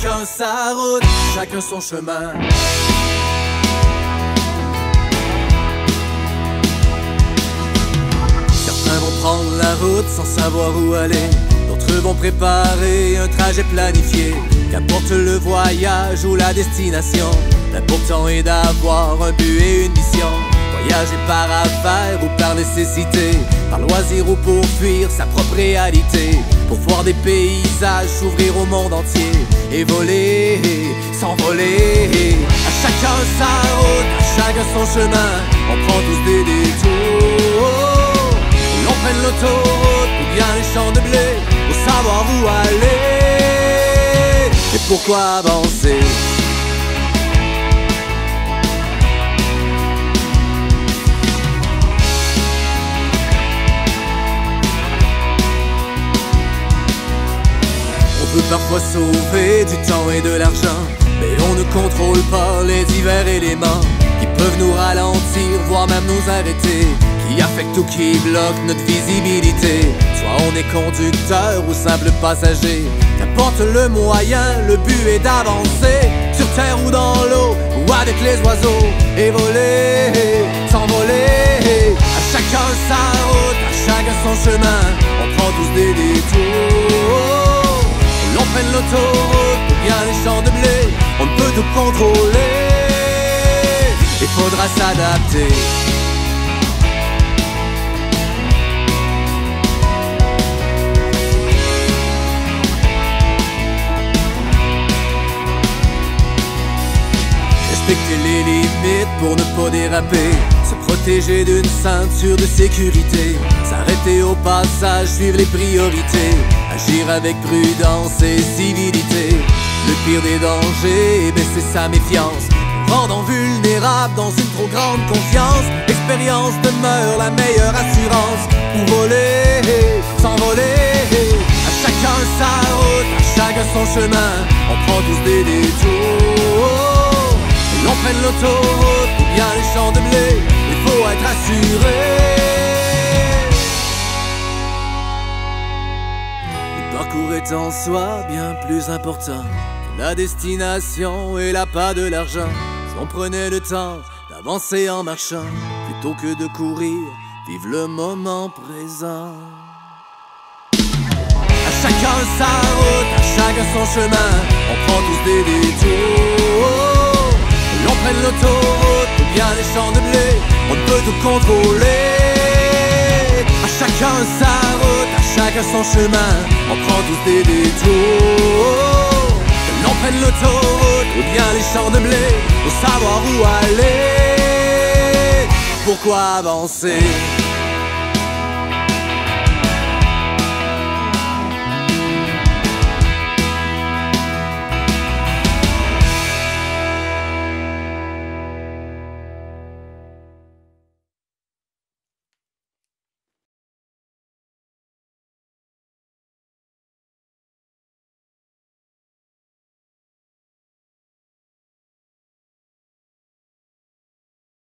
chacun sa route, chacun son chemin. Certains vont prendre la route sans savoir où aller. D'autres vont préparer un trajet planifié. Qu'importe le voyage ou la destination, l'important est d'avoir un but et une mission. Voyager par affaire ou par nécessité, par loisir ou pour fuir sa propre réalité, pour voir des paysages s'ouvrir au monde entier et voler, s'envoler. À chacun sa route, à chacun son chemin, on prend tous des détours. L'on prenne l'autoroute ou bien les champs de blé, pour savoir où aller et pourquoi avancer? Peut parfois sauver du temps et de l'argent, mais on ne contrôle pas les divers éléments qui peuvent nous ralentir, voire même nous arrêter, qui affectent ou qui bloquent notre visibilité. Soit on est conducteur ou simple passager, qu'importe le moyen, le but est d'avancer, sur terre ou dans l'eau, ou avec les oiseaux, et voler, s'envoler. À chacun sa route, à chacun son chemin, on prend tous des détours. L'autoroute ou bien les champs de blé, on ne peut tout contrôler. Il faudra s'adapter. Respecter les limites pour ne pas déraper. Se protéger d'une ceinture de sécurité. S'arrêter au passage, suivre les priorités. Agir avec prudence et civilité. Le pire des dangers est baisser sa méfiance. Rendant vulnérable dans une trop grande confiance. Expérience demeure la meilleure assurance. Pour voler, s'envoler. À chacun sa route, à chacun son chemin. On prend tous des détours. L'on prenne l'autoroute ou bien les champs de blé, il faut être assuré. Parcours est en soi bien plus important que la destination et l'appât de l'argent. Si on prenait le temps d'avancer en marchant plutôt que de courir, vive le moment présent. À chacun sa route, à chacun son chemin, on prend tous des détours. L'on prenne l'autoroute ou bien les champs de blé, on peut tout contrôler. À chacun sa chacun son chemin, on prend tous des détours. Que l'on prenne l'autoroute ou bien les champs de blé, pour savoir où aller. Pourquoi avancer?